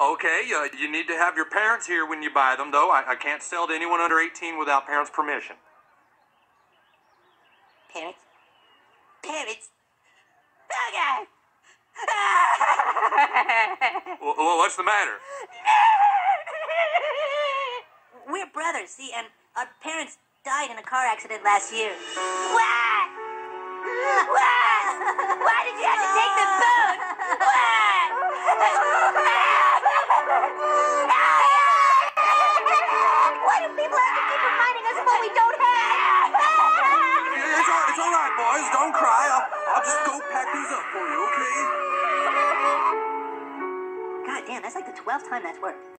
Okay, uh, you need to have your parents here when you buy them, though. I, I can't sell to anyone under 18 without parents' permission. Parents? Parents? Okay. Well, well what's the matter? We're brothers, see, and our parents died in a car accident last year. Why? Why? Why did you have to take the food? Why? Boys. Don't cry. I'll, I'll just go pack these up for you, okay? God damn, that's like the 12th time that's worked.